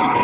Thank you.